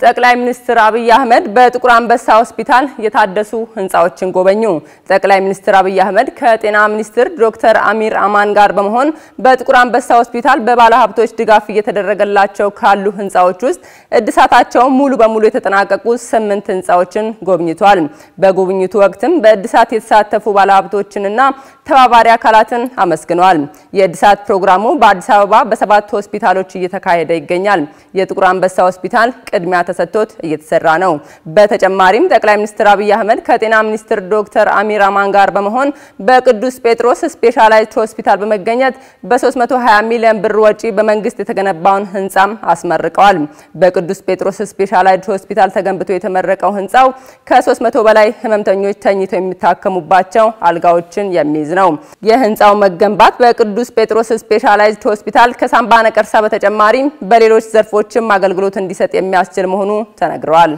ጠቅላይ ሚኒስትር አብይ አህመድ በጥቁር አንበሳ ሆስፒታል የታደሱ ህንፃዎችን ጎበኙ። ጠቅላይ ሚኒስትር አብይ አህመድ ከጤና ሚኒስትር ዶክተር አሚር አማን ጋር በመሆን በጥቁር አንበሳ ሆስፒታል በባለ ሀብቶች ድጋፍ እየተደረገላቸው ካሉ ህንፃዎች ውስጥ እድሳታቸው ሙሉ በሙሉ የተጠናቀቁ ስምንት ህንፃዎችን ጎብኝቷል። በጉብኝቱ ወቅትም በእድሳት የተሳተፉ ባለሀብቶችንና ተባባሪ አካላትን አመስግኗል። የእድሳት ፕሮግራሙ በአዲስ አበባ በሰባት ሆስፒታሎች እየተካሄደ ይገኛል። የጥቁር አንበሳ ሆስፒታል ቅድሚያ ተሰጥቶት እየተሰራ ነው። በተጨማሪም ጠቅላይ ሚኒስትር አብይ አህመድ ከጤና ሚኒስትር ዶክተር አሚር አማን ጋር በመሆን በቅዱስ ጴጥሮስ ስፔሻላይዝድ ሆስፒታል በመገኘት በ320 ሚሊዮን ብር ወጪ በመንግስት የተገነባውን ህንፃም አስመርቀዋል። በቅዱስ ጴጥሮስ ስፔሻላይዝድ ሆስፒታል ተገንብቶ የተመረቀው ህንፃው ከ300 በላይ ህመምተኞች ተኝተው የሚታከሙባቸው አልጋዎችን የሚይዝ ነው። የህንፃው መገንባት በቅዱስ ጴጥሮስ ስፔሻላይዝድ ሆስፒታል ከሳምባ ነቀርሳ በተጨማሪ በሌሎች ዘርፎችም አገልግሎት እንዲሰጥ የሚያስችል መሆኑ ተነግረዋል።